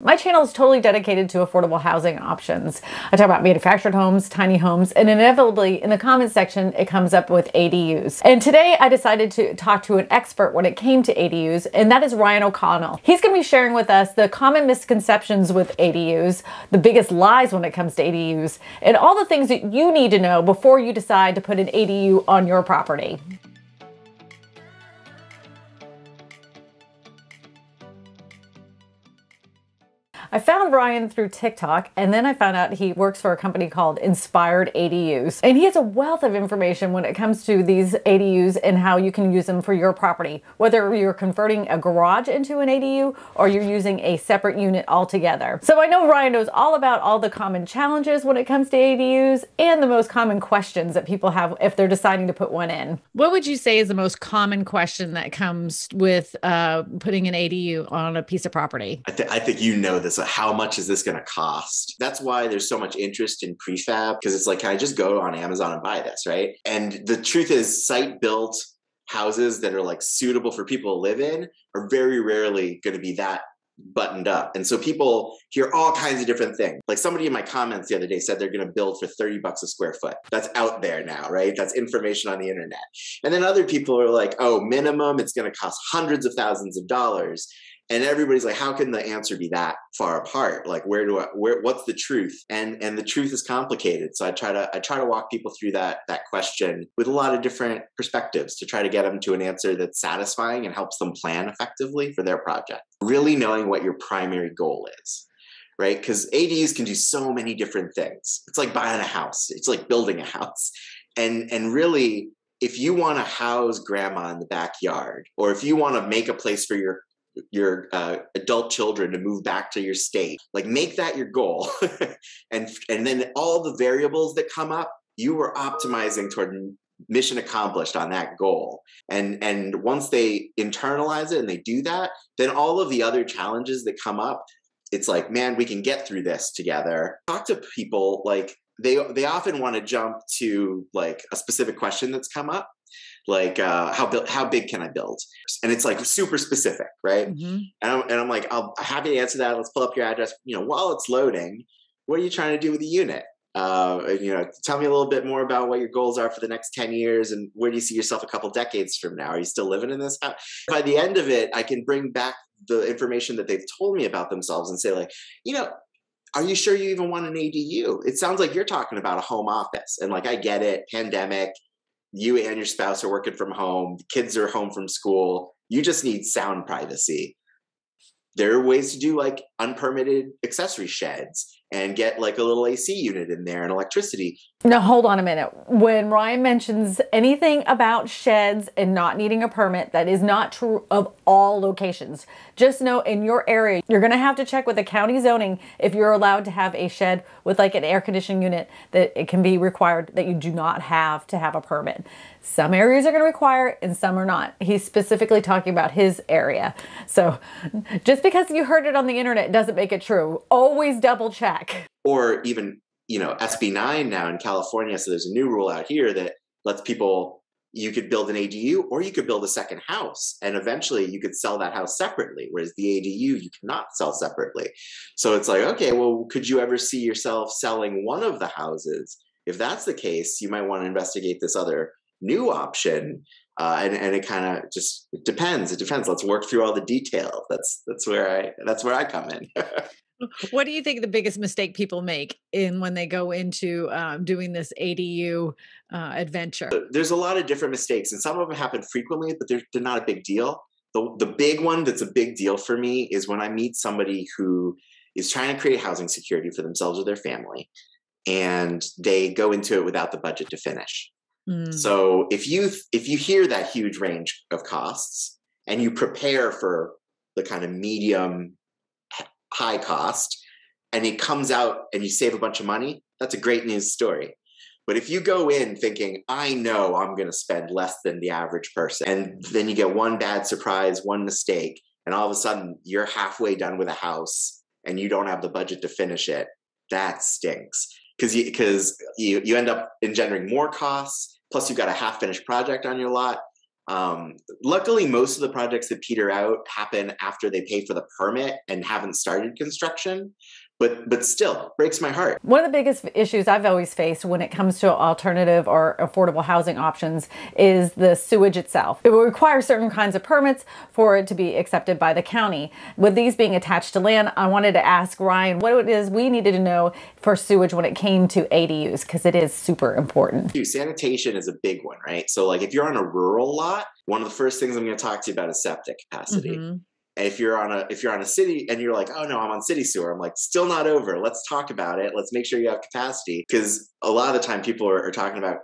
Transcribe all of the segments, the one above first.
My channel is totally dedicated to affordable housing options. I talk about manufactured homes, tiny homes, and inevitably in the comments section, it comes up with ADUs. And today I decided to talk to an expert when it came to ADUs, and that is Ryan O'Connell. He's going to be sharing with us the common misconceptions with ADUs, the biggest lies when it comes to ADUs, and all the things that you need to know before you decide to put an ADU on your property. I found Ryan through TikTok and then I found out he works for a company called Inspired ADUs. And he has a wealth of information when it comes to these ADUs and how you can use them for your property, whether you're converting a garage into an ADU or you're using a separate unit altogether. So I know Ryan knows all about all the common challenges when it comes to ADUs and the most common questions that people have if they're deciding to put one in. What would you say is the most common question that comes with uh, putting an ADU on a piece of property? I, th- I think you know this how much is this going to cost? That's why there's so much interest in prefab because it's like, can I just go on Amazon and buy this, right? And the truth is, site built houses that are like suitable for people to live in are very rarely going to be that buttoned up. And so people hear all kinds of different things. Like somebody in my comments the other day said they're going to build for 30 bucks a square foot. That's out there now, right? That's information on the internet. And then other people are like, oh, minimum, it's going to cost hundreds of thousands of dollars and everybody's like how can the answer be that far apart? Like where do i where what's the truth? And and the truth is complicated. So i try to i try to walk people through that that question with a lot of different perspectives to try to get them to an answer that's satisfying and helps them plan effectively for their project. Really knowing what your primary goal is right? Because ads can do so many different things. It's like buying a house. It's like building a house. And and really if you want to house grandma in the backyard or if you want to make a place for your your uh, adult children to move back to your state. Like make that your goal. And and then all the variables that come up you were optimizing toward mission accomplished on that goal. And and once they internalize it and they do that then all of the other challenges that come up it's like man we can get through this together. Talk to people like they they often want to jump to like a specific question that's come up like uh, how how big can I build? And it's like super specific, right? Mm-hmm. And, I'm, and I'm like, I'll I'm happy to answer that. Let's pull up your address. You know, while it's loading, what are you trying to do with the unit? Uh, you know, tell me a little bit more about what your goals are for the next 10 years and where do you see yourself a couple decades from now? Are you still living in this house? By the end of it, I can bring back the information that they've told me about themselves and say, like, you know, are you sure you even want an ADU? It sounds like you're talking about a home office. And like, I get it, pandemic, you and your spouse are working from home, the kids are home from school, you just need sound privacy. There are ways to do like unpermitted accessory sheds and get like a little AC unit in there and electricity. Now, hold on a minute. When Ryan mentions anything about sheds and not needing a permit, that is not true of all locations. Just know in your area, you're going to have to check with the county zoning if you're allowed to have a shed with like an air conditioning unit that it can be required that you do not have to have a permit. Some areas are going to require it and some are not. He's specifically talking about his area. So just because you heard it on the internet doesn't make it true. Always double check. Or even, you know, SB9 now in California. So there's a new rule out here that lets people, you could build an ADU or you could build a second house. And eventually you could sell that house separately, whereas the ADU you cannot sell separately. So it's like, okay, well, could you ever see yourself selling one of the houses? If that's the case, you might want to investigate this other new option uh, and and it kind of just it depends it depends let's work through all the detail that's that's where i that's where i come in what do you think the biggest mistake people make in when they go into um, doing this adu uh, adventure? There's a lot of different mistakes and some of them happen frequently but they're, they're not a big deal. The, the big one that's a big deal for me is when i meet somebody who is trying to create housing security for themselves or their family and they go into it without the budget to finish. Mm. So if you if you hear that huge range of costs and you prepare for the kind of medium high cost and it comes out and you save a bunch of money, that's a great news story. But if you go in thinking, I know I'm going to spend less than the average person, and then you get one bad surprise, one mistake, and all of a sudden you're halfway done with a house and you don't have the budget to finish it, that stinks. Because you, cause you, you end up engendering more costs Plus, you've got a half finished project on your lot. Um, luckily, most of the projects that peter out happen after they pay for the permit and haven't started construction but but still breaks my heart. One of the biggest issues I've always faced when it comes to alternative or affordable housing options is the sewage itself. It will require certain kinds of permits for it to be accepted by the county. With these being attached to land, I wanted to ask Ryan what it is we needed to know for sewage when it came to ADUs because it is super important. Sanitation is a big one, right? So like if you're on a rural lot, one of the first things I'm going to talk to you about is septic capacity. Mm-hmm if you're on a if you're on a city and you're like oh no i'm on city sewer i'm like still not over. Let's talk about it. Let's make sure you have capacity. Because a lot of the time people are, are talking about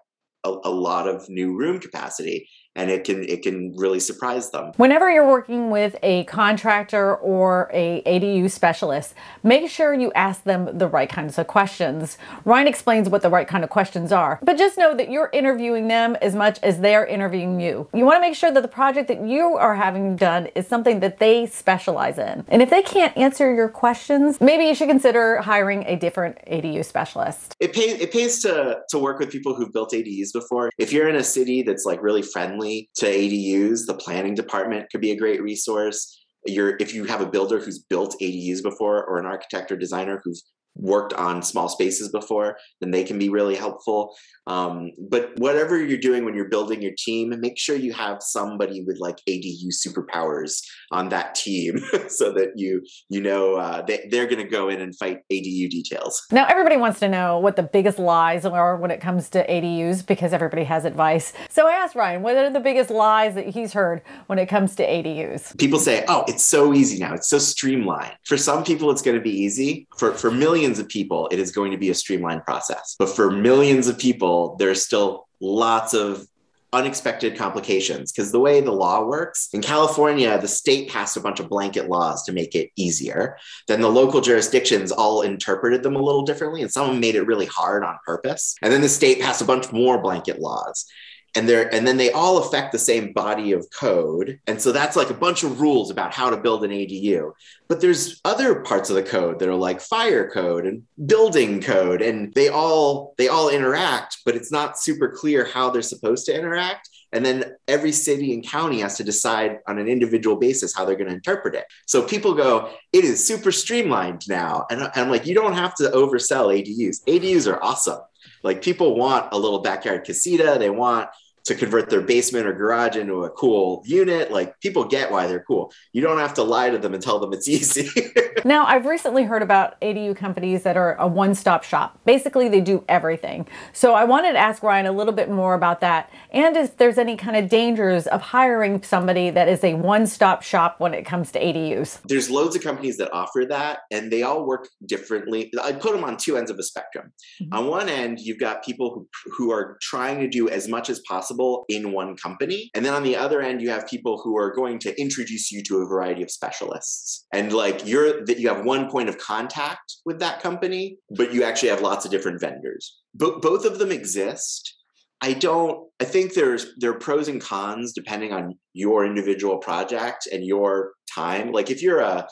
a, a, lot of new room capacity and it can it can really surprise them. Whenever you're working with a contractor or a ADU specialist, make sure you ask them the right kinds of questions. Ryan explains what the right kind of questions are, but just know that you're interviewing them as much as they're interviewing you. You want to make sure that the project that you are having done is something that they specialize in. And if they can't answer your questions, maybe you should consider hiring a different ADU specialist. It pays it pays to to work with people who've built ADUs before. If you're in a city that's like really friendly friendly to ADUs, the planning department could be a great resource. You're, if you have a builder who's built ADUs before or an architect or designer who's worked on small spaces before, then they can be really helpful. Um, but whatever you're doing when you're building your team, make sure you have somebody with like ADU superpowers on that team, so that you you know uh, they, they're going to go in and fight ADU details. Now everybody wants to know what the biggest lies are when it comes to ADUs because everybody has advice. So I asked Ryan, what are the biggest lies that he's heard when it comes to ADUs? People say, "Oh, it's so easy now. It's so streamlined." For some people, it's going to be easy. For for millions of people, it is going to be a streamlined process. But for millions of people there's still lots of unexpected complications because the way the law works in California, the state passed a bunch of blanket laws to make it easier. Then the local jurisdictions all interpreted them a little differently, and some made it really hard on purpose. And then the state passed a bunch more blanket laws and they're and then they all affect the same body of code and so that's like a bunch of rules about how to build an adu but there's other parts of the code that are like fire code and building code and they all they all interact but it's not super clear how they're supposed to interact and then every city and county has to decide on an individual basis how they're going to interpret it. So people go, it is super streamlined now. And I'm like, you don't have to oversell ADUs. ADUs are awesome. Like people want a little backyard casita. They want to convert their basement or garage into a cool unit. Like people get why they're cool. You don't have to lie to them and tell them it's easy. now, I've recently heard about ADU companies that are a one stop shop. Basically, they do everything. So I wanted to ask Ryan a little bit more about that and if there's any kind of dangers of hiring somebody that is a one stop shop when it comes to ADUs. There's loads of companies that offer that and they all work differently. I put them on two ends of a spectrum. Mm-hmm. On one end, you've got people who, who are trying to do as much as possible possible in one company. And then on the other end, you have people who are going to introduce you to a variety of specialists. And like you're that you have one point of contact with that company, but you actually have lots of different vendors. But both of them exist. I don't I think there's there are pros and cons depending on your individual project and your time. Like if you're a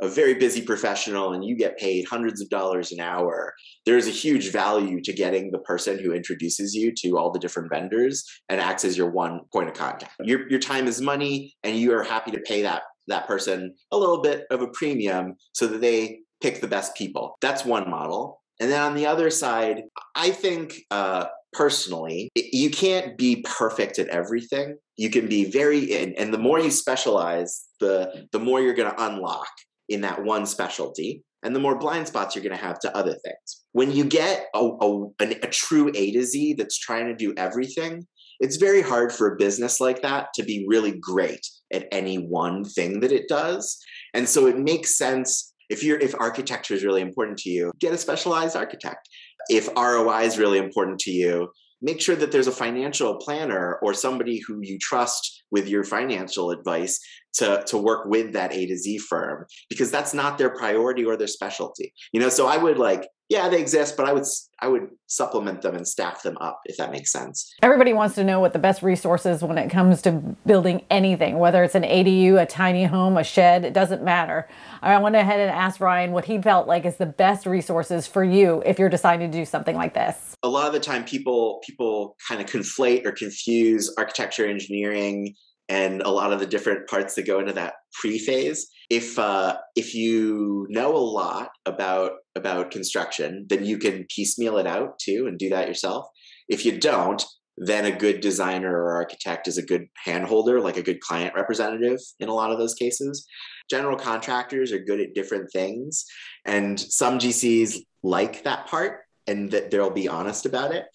a very busy professional and you get paid hundreds of dollars an hour, there's a huge value to getting the person who introduces you to all the different vendors and acts as your one point of contact. Your, your time is money and you are happy to pay that, that person a little bit of a premium so that they pick the best people. That's one model. And then on the other side, I think uh, personally, you can't be perfect at everything. You can be very, and, and the more you specialize, the the more you're going to unlock in that one specialty and the more blind spots you're going to have to other things. When you get a, a, a, true A to Z that's trying to do everything, it's very hard for a business like that to be really great at any one thing that it does. And so it makes sense if you're if architecture is really important to you, get a specialized architect. If ROI is really important to you, make sure that there's a financial planner or somebody who you trust with your financial advice to, to work with that A to Z firm because that's not their priority or their specialty. You know, so I would like yeah, they exist, but I would I would supplement them and staff them up if that makes sense. Everybody wants to know what the best resources when it comes to building anything, whether it's an ADU, a tiny home, a shed, it doesn't matter. I went ahead and asked Ryan what he felt like is the best resources for you if you're deciding to do something like this. A lot of the time people people kind of conflate or confuse architecture engineering and a lot of the different parts that go into that pre-phase. If uh, if you know a lot about about construction, then you can piecemeal it out too and do that yourself. If you don't, then a good designer or architect is a good handholder, like a good client representative in a lot of those cases. General contractors are good at different things, and some GCs like that part and that they'll be honest about it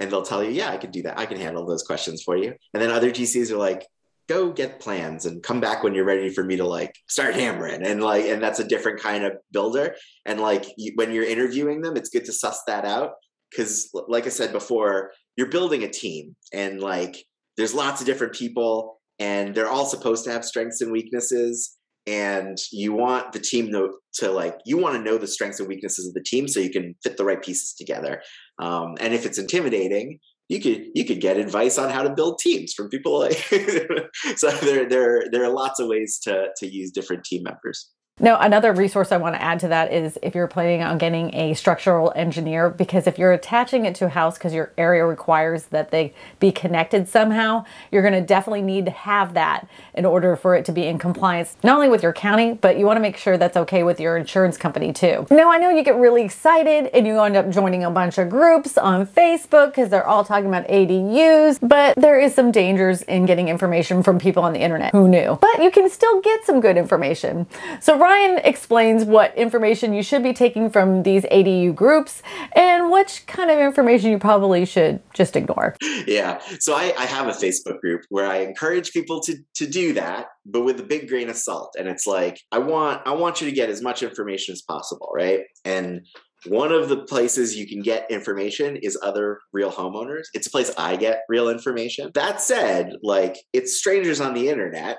and they'll tell you, yeah, I can do that. I can handle those questions for you. And then other GCs are like, go get plans and come back when you're ready for me to like start hammering and like and that's a different kind of builder. And like when you're interviewing them it's good to suss that out because like i said before you're building a team and like there's lots of different people and they're all supposed to have strengths and weaknesses and you want the team to, to like you want to know the strengths and weaknesses of the team so you can fit the right pieces together. Um, and if it's intimidating you could you could get advice on how to build teams from people like so there there there are lots of ways to to use different team members now, another resource I want to add to that is if you're planning on getting a structural engineer, because if you're attaching it to a house because your area requires that they be connected somehow, you're going to definitely need to have that in order for it to be in compliance, not only with your county, but you want to make sure that's okay with your insurance company too. Now, I know you get really excited and you end up joining a bunch of groups on Facebook because they're all talking about ADUs, but there is some dangers in getting information from people on the internet. Who knew? But you can still get some good information. So Ryan explains what information you should be taking from these ADU groups and which kind of information you probably should just ignore. Yeah. So I, I have a Facebook group where I encourage people to to do that, but with a big grain of salt. And it's like, I want I want you to get as much information as possible, right? And one of the places you can get information is other real homeowners. It's a place I get real information. That said, like it's strangers on the internet.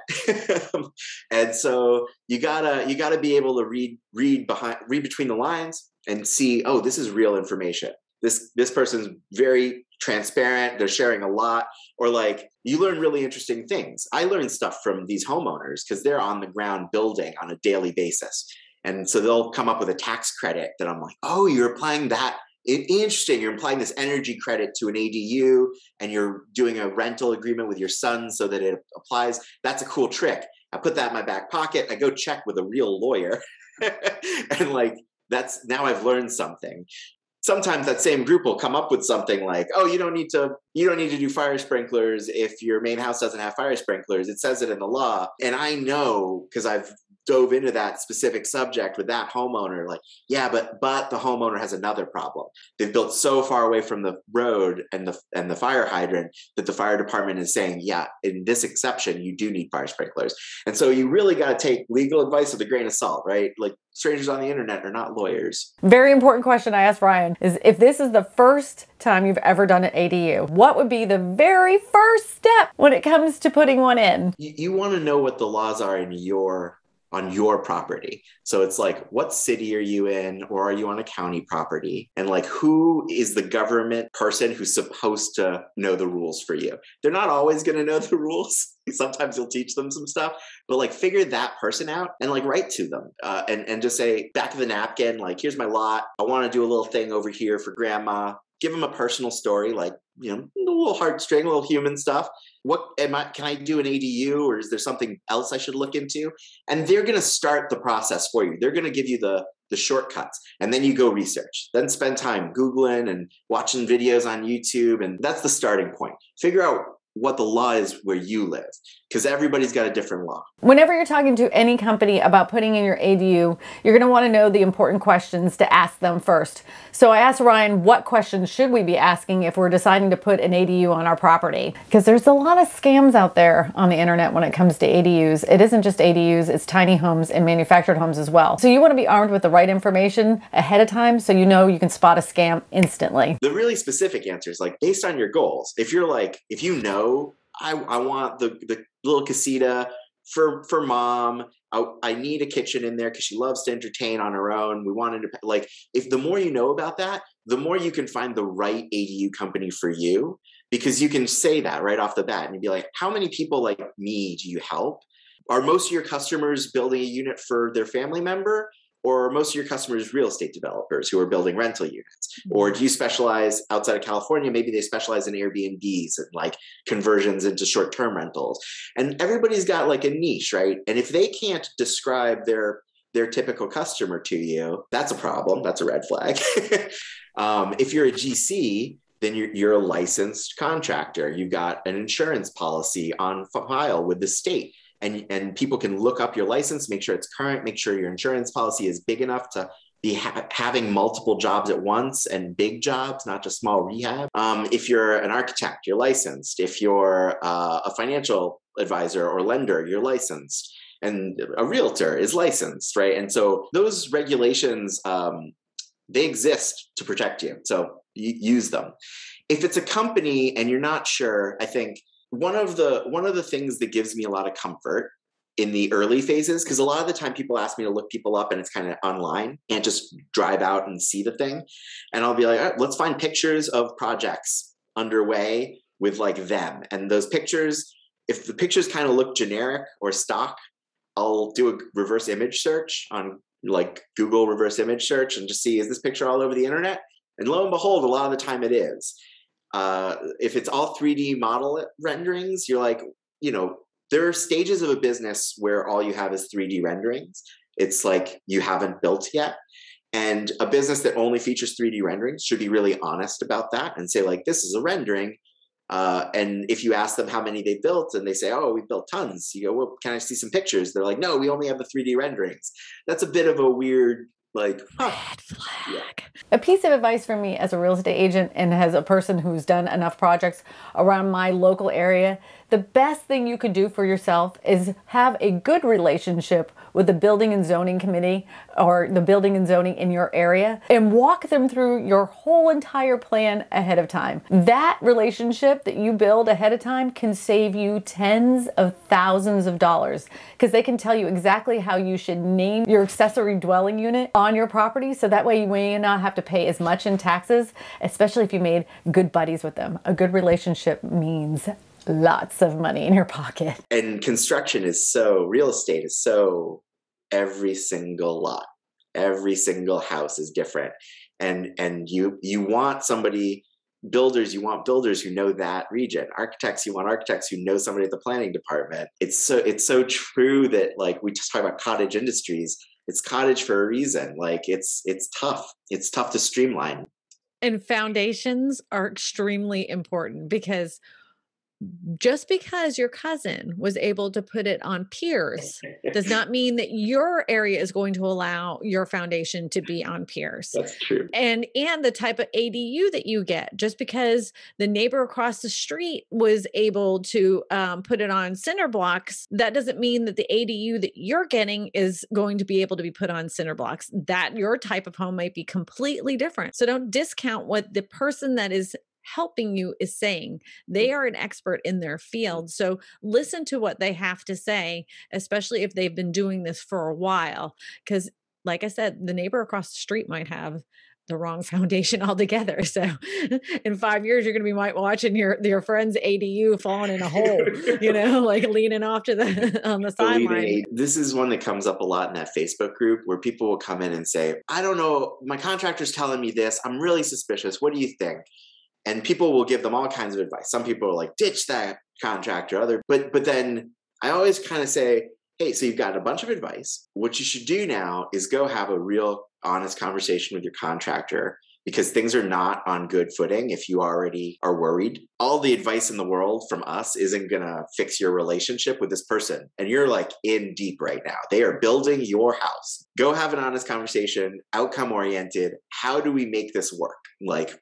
and so you gotta you gotta be able to read read behind read between the lines and see, oh, this is real information. This this person's very transparent, they're sharing a lot, or like you learn really interesting things. I learn stuff from these homeowners because they're on the ground building on a daily basis and so they'll come up with a tax credit that I'm like, oh, you're applying that. interesting. You're applying this energy credit to an ADU and you're doing a rental agreement with your son so that it applies. That's a cool trick. I put that in my back pocket. I go check with a real lawyer. and like, that's now I've learned something. Sometimes that same group will come up with something like, "Oh, you don't need to you don't need to do fire sprinklers if your main house doesn't have fire sprinklers. It says it in the law." And I know because I've dove into that specific subject with that homeowner like yeah but but the homeowner has another problem. They've built so far away from the road and the and the fire hydrant that the fire department is saying yeah in this exception you do need fire sprinklers and so you really got to take legal advice with a grain of salt right? Like strangers on the internet are not lawyers. Very important question i asked ryan is if this is the first time you've ever done an ADU, what would be the very first step when it comes to putting one in? You, you want to know what the laws are in your on your property. So it's like, what city are you in, or are you on a county property? And like, who is the government person who's supposed to know the rules for you? They're not always going to know the rules. Sometimes you'll teach them some stuff, but like, figure that person out and like write to them uh, and and just say back of the napkin, like, here's my lot. I want to do a little thing over here for grandma give them a personal story, like you know, a little heartstring, a little human stuff. What am I? Can I do an ADU, or is there something else I should look into? And they're going to start the process for you. They're going to give you the the shortcuts, and then you go research. Then spend time googling and watching videos on YouTube, and that's the starting point. Figure out what the law is where you live because everybody's got a different law. Whenever you're talking to any company about putting in your ADU, you're going to want to know the important questions to ask them first. So I asked Ryan, what questions should we be asking if we're deciding to put an ADU on our property? Because there's a lot of scams out there on the internet when it comes to ADUs. It isn't just ADUs, it's tiny homes and manufactured homes as well. So you want to be armed with the right information ahead of time so you know you can spot a scam instantly. The really specific answers, like based on your goals, if you're like, if you know I, I want the, the little casita for for mom I, I need a kitchen in there because she loves to entertain on her own. We wanted to like if the more you know about that, the more you can find the right ADU company for you because you can say that right off the bat and you'd be like, how many people like me do you help? Are most of your customers building a unit for their family member? Or most of your customers real estate developers who are building rental units? Or mm-hmm. do you specialize outside of California? Maybe they specialize in Airbnbs and like conversions into short term rentals. And everybody's got like a niche, right? And if they can't describe their their typical customer to you, that's a problem. That's a red flag. um, if you're a GC, then you're, you're, a licensed contractor. You've got an insurance policy on file with the state and and people can look up your license, make sure it's current, make sure your insurance policy is big enough to be ha- having multiple jobs at once and big jobs, not just small rehab. Um, if you're an architect, you're licensed. If you're uh, a financial advisor or lender, you're licensed. And a realtor is licensed, right? And so those regulations, um, they exist to protect you. So use them. If it's a company and you're not sure, I think one of the one of the things that gives me a lot of comfort in the early phases because a lot of the time people ask me to look people up and it's kind of online can't just drive out and see the thing. And i'll be like right, let's find pictures of projects underway with like them. And those pictures if the pictures kind of look generic or stock i'll do a reverse image search on like google reverse image search and just see is this picture all over the internet? And lo and behold a lot of the time it is uh, if it's all 3D model renderings, you're like, you know, there are stages of a business where all you have is 3D renderings. It's like you haven't built yet. And a business that only features 3D renderings should be really honest about that and say, like, this is a rendering. Uh, and if you ask them how many they built and they say, oh, we built tons, you go, well, can I see some pictures? They're like, no, we only have the 3D renderings. That's a bit of a weird like huh. red flag. Yeah. A piece of advice for me as a real estate agent and as a person who's done enough projects around my local area the best thing you could do for yourself is have a good relationship with the building and zoning committee or the building and zoning in your area and walk them through your whole entire plan ahead of time. That relationship that you build ahead of time can save you tens of thousands of dollars because they can tell you exactly how you should name your accessory dwelling unit on your property so that way you may not have to pay as much in taxes, especially if you made good buddies with them. A good relationship means lots of money in your pocket. And construction is so, real estate is so every single lot, every single house is different. And and you you want somebody builders you want builders who know that region architects you want architects who know somebody at the planning department. It's so it's so true that like we just talk about cottage industries. It's cottage for a reason. Like it's it's tough. It's tough to streamline. And foundations are extremely important because just because your cousin was able to put it on piers does not mean that your area is going to allow your foundation to be on piers. That's true. And and the type of ADU that you get, just because the neighbor across the street was able to um, put it on cinder blocks, that doesn't mean that the ADU that you're getting is going to be able to be put on cinder blocks. That your type of home might be completely different. So don't discount what the person that is helping you is saying. They mm. are an expert in their field. So listen to what they have to say, especially if they've been doing this for a while. Because, like I said, the neighbor across the street might have the wrong foundation altogether. So in five years, you're going to be watching your your friend's ADU falling in a hole, you know, like leaning off to the on the sideline. This is one that comes up a lot in that Facebook group where people will come in and say, "I don't know, my contractor's telling me this. I'm really suspicious. What do you think?" And people will give them all kinds of advice some people are like ditch that contractor other but but then i always kind of say hey so you've got a bunch of advice what you should do now is go have a real honest conversation with your contractor because things are not on good footing if you already are worried. All the advice in the world from us isn't going to fix your relationship with this person. And you're like in deep right now. They are building your house. Go have an honest conversation, outcome oriented. How do we make this work? Like,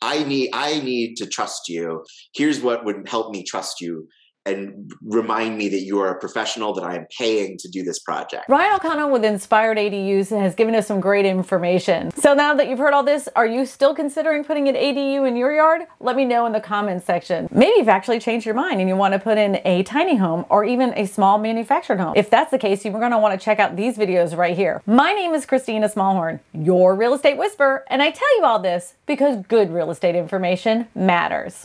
I need I need to trust you. Here's what would help me trust you. And remind me that you are a professional that I am paying to do this project. Ryan O'Connell with Inspired ADUs has given us some great information. So now that you've heard all this, are you still considering putting an ADU in your yard? Let me know in the comments section. Maybe you've actually changed your mind and you want to put in a tiny home or even a small manufactured home. If that's the case, you're going to want to check out these videos right here. My name is Kristina Smallhorn, your real estate whisperer, and I tell you all this because good real estate information matters.